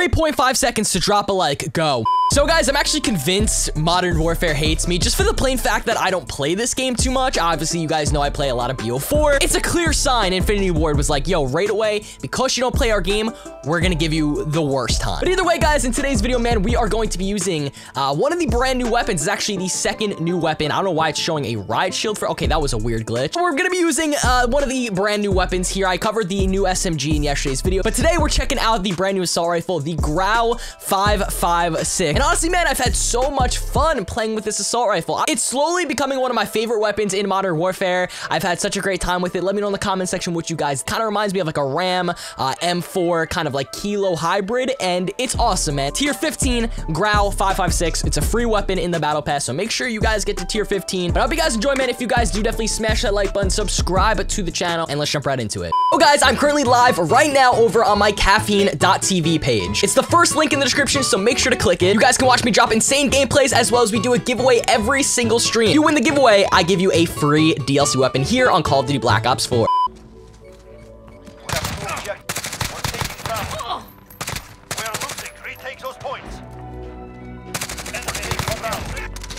3.5 seconds to drop a like. Go. So guys, I'm actually convinced Modern Warfare hates me just for the plain fact that I don't play this game too much. Obviously, you guys know I play a lot of BO4. It's a clear sign Infinity Ward was like, yo, right away, because you don't play our game, we're gonna give you the worst time. But either way, guys, in today's video, man, we are going to be using uh, one of the brand new weapons. It's actually the second new weapon. I don't know why it's showing a riot shield for, okay, that was a weird glitch. We're gonna be using uh, one of the brand new weapons here. I covered the new SMG in yesterday's video, but today we're checking out the brand new assault rifle, the Grau 556. And honestly, man, I've had so much fun playing with this assault rifle. It's slowly becoming one of my favorite weapons in Modern Warfare. I've had such a great time with it. Let me know in the comment section what you guys kind of reminds me of like a Ram uh, M4 kind of like kilo hybrid, and it's awesome, man. Tier 15, Grau 556. It's a free weapon in the battle pass, so make sure you guys get to tier 15. But I hope you guys enjoy, man. If you guys do, definitely smash that like button, subscribe to the channel, and let's jump right into it. Oh, guys, I'm currently live right now over on my caffeine.tv page. It's the first link in the description, so make sure to click it. You guys can watch me drop insane gameplays as well as we do a giveaway every single stream. You win the giveaway, I give you a free DLC weapon here on Call of Duty Black Ops 4.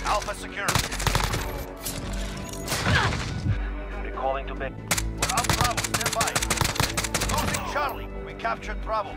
Alpha secure. Recalling to bed. We're on Bravo. Stand by. Losing Charlie. We captured Bravo.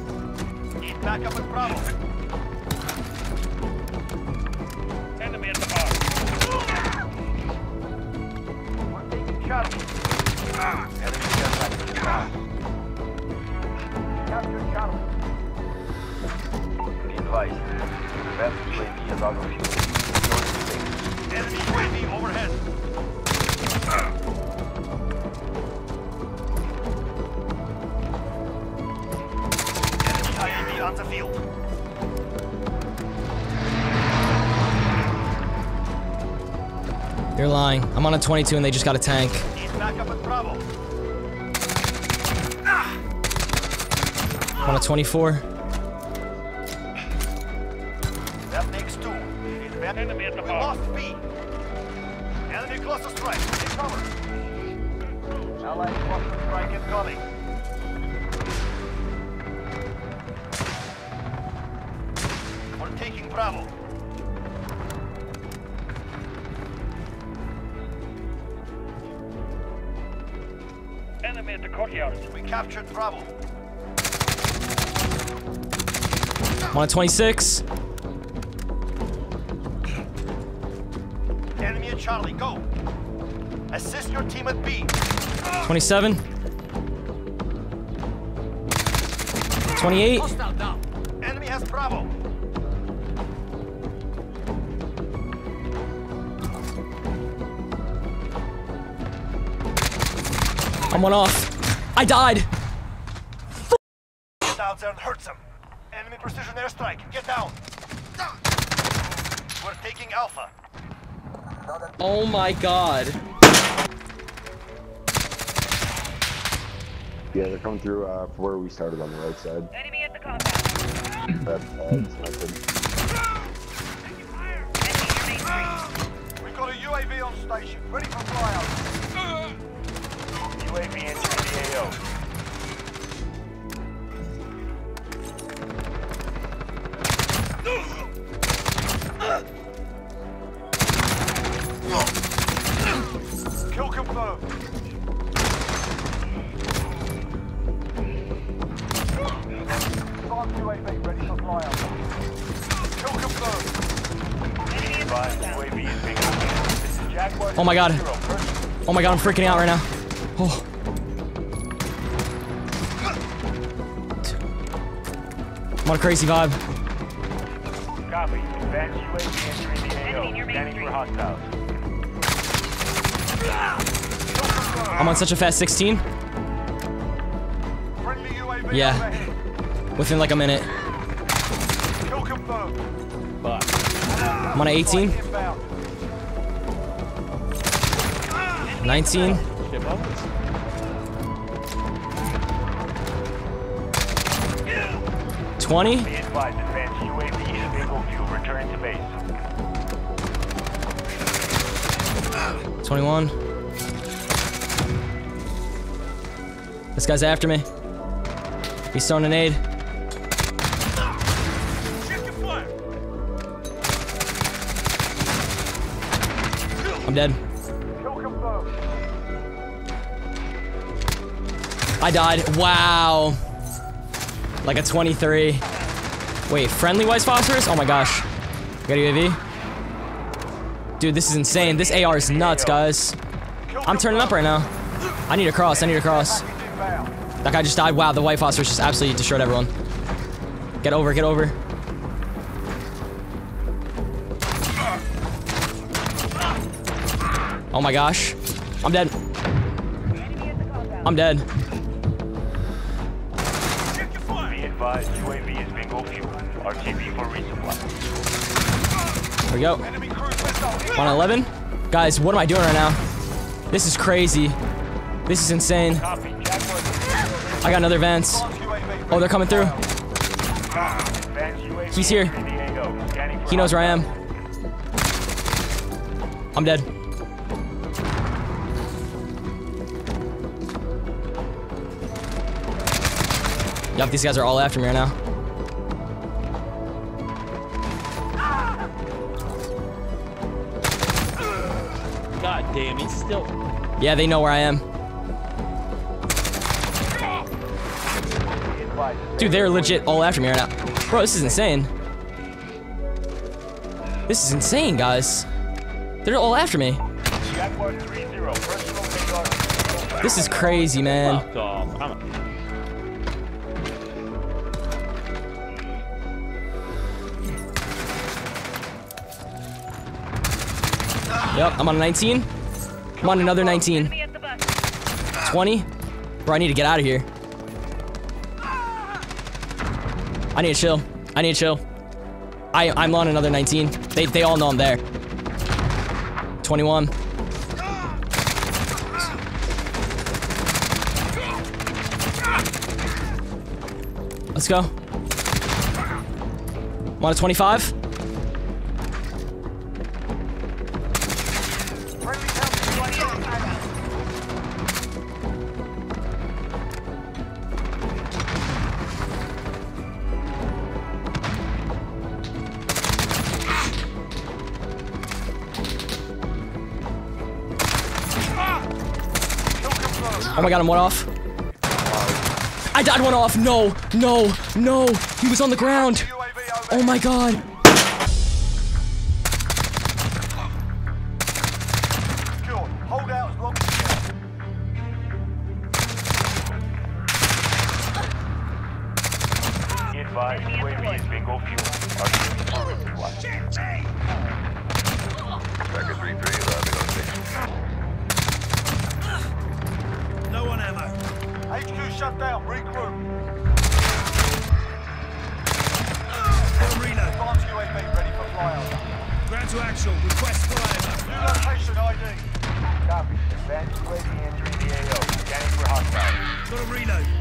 Team at B. Attack those positions. Falling behind. Advanced UAV ready for flyover. Copy. Advanced UAV on approach. Assist your team at Charlie. Losing Bravo. We lost Charlie. Need backup at Bravo. Enemy at the bar. We're taking Charlie. Enemy aircraft at. Capture Charlie. Be advised. Advanced UAV is out of fuel. Enemy UAV overhead. You're lying. I'm on a 22 and they just got a tank. I'm on a 24. That makes two. Enemy at the we lost B. Enemy cluster strike. Take cover. Allied strike incoming. We're taking Bravo. Courtyard. We captured Bravo. I'm on a 26. Enemy at Charlie, go. Assist your team at B. 27. 28. Enemy has Bravo. I'm one off. I died. Get out there and hurt them. Enemy precision airstrike. Get down. We're taking Alpha. Oh my god. Yeah, they're coming through uh, from where we started on the right side. Enemy at the compound. That, uh, sniping. Enemy your main street. We've got a UAV on station. Ready for flyout. UAV entering Oh my God. Oh my god, I'm freaking out right now. Oh. I'm on a crazy vibe. Copy. Advanced UAV entering the AO. Enemy in your main Scanning street. for hostiles. I'm on such a fast 16. Friendly UAV Yeah. Within like a minute. confirmed. Fuck. I'm on a 18, 19, 20? Twenty-one. This guy's after me. He's throwing an aid. I'm dead. I died. Wow. Like a 23. Wait, friendly White Phosphorus? Oh my gosh. Got a UAV? Dude, this is insane. This AR is nuts, guys. I'm turning up right now. I need a cross. I need a cross. That guy just died. Wow, the White Phosphorus just absolutely destroyed everyone. Get over, get over. Oh my gosh. I'm dead. I'm dead. Advised, UAV is bingo fuel. RTB for resupply. Here we go. On 11. Guys, what am I doing right now? This is crazy. This is insane. I got another Vance. Oh, they're coming through. He's here. He knows where I am. I'm dead. Yup, these guys are all after me right now. God damn, he's still. Yeah, they know where I am. Be Dude, they're legit all after me right now. Bro, this is insane. This is insane, guys. They're all after me. Jaguar 3-0. Personal radar. This is crazy, man. Yep, I'm on a 19. I'm on another 19. Enemy at the bus. 20. Bro, I need to get out of here. I need to chill. I need to chill. I, I'm on another 19. They, they all know I'm there. 21. Let's go. I'm on a 25. Oh my god, I'm one off. I died one off. No, no, no. He was on the ground. Oh my god. Shut down. Regroup. Reload. Advanced UAV ready for flyover. Ground to actual. Request flyover. New location ID. Copy. Advanced UAV entering the AO. Scanning for hostiles. Got a reload.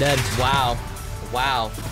Dead. Wow. Wow.